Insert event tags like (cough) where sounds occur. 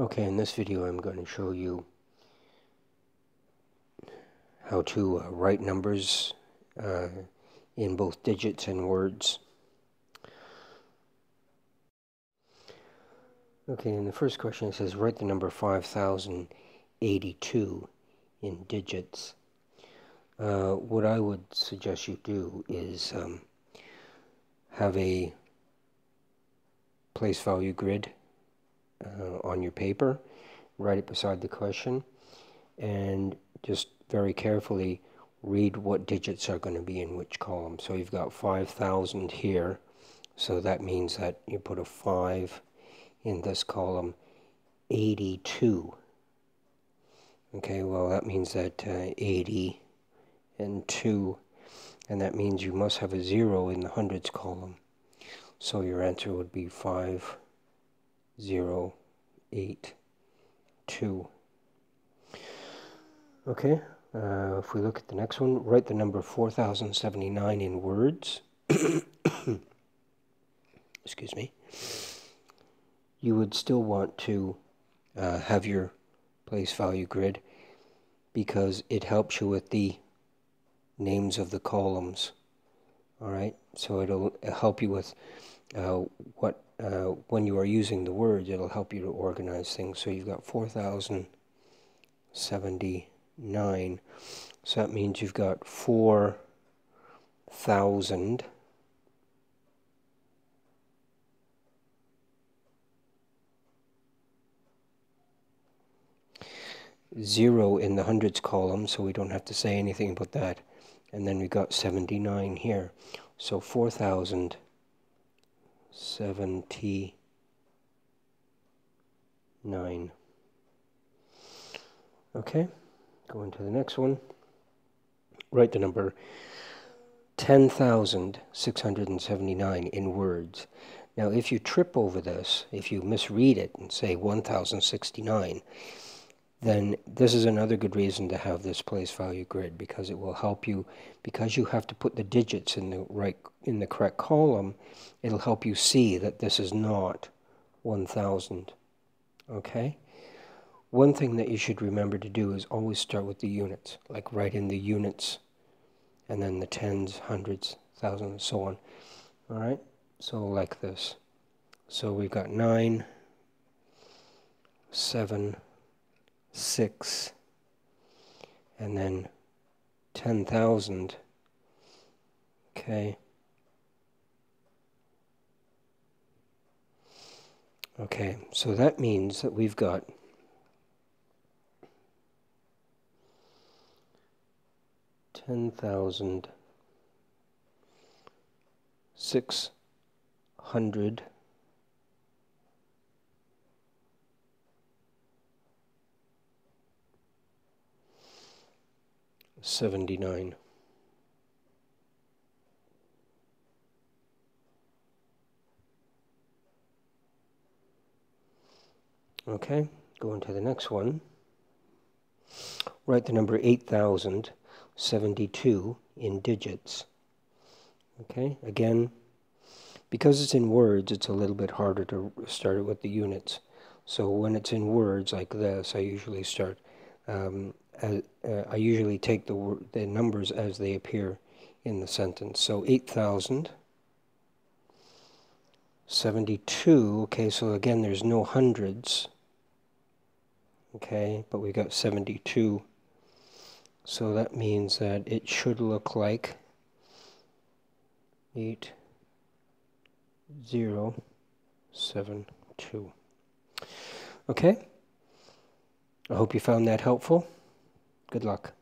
Okay, in this video I'm going to show you how to uh, write numbers uh, in both digits and words. Okay, in the first question says write the number 5082 in digits. Uh, what I would suggest you do is um, have a place value grid uh, on your paper, write it beside the question, and just very carefully read what digits are going to be in which column. So you've got 5,000 here, so that means that you put a 5 in this column, 82. Okay, well that means that uh, 80 and 2, and that means you must have a 0 in the hundreds column. So your answer would be 5 zero eight two. Okay, uh, if we look at the next one, write the number 4079 in words. (coughs) Excuse me. You would still want to uh, have your place value grid because it helps you with the names of the columns. All right, so it'll help you with uh, what uh, when you are using the words, it'll help you to organize things. So you've got 4,079. So that means you've got 4,000. Zero in the hundreds column, so we don't have to say anything about that. And then we've got 79 here. So 4,000 79. Okay, going to the next one. Write the number 10,679 in words. Now, if you trip over this, if you misread it and say 1,069, then this is another good reason to have this place value grid because it will help you because you have to put the digits in the right in the correct column it'll help you see that this is not 1000 okay? One thing that you should remember to do is always start with the units like write in the units and then the tens hundreds thousands and so on all right so like this. So we've got 9 7 six, and then 10,000. Okay. Okay, so that means that we've got ten thousand six hundred 79. Okay, going to the next one. Write the number 8072 in digits. Okay, again, because it's in words, it's a little bit harder to start it with the units. So when it's in words like this, I usually start um, as, uh, I usually take the, the numbers as they appear in the sentence. So 8,000. 72, okay, so again there's no hundreds, okay, but we got 72. So that means that it should look like 8, 0, 7, 2. Okay, I hope you found that helpful. Good luck.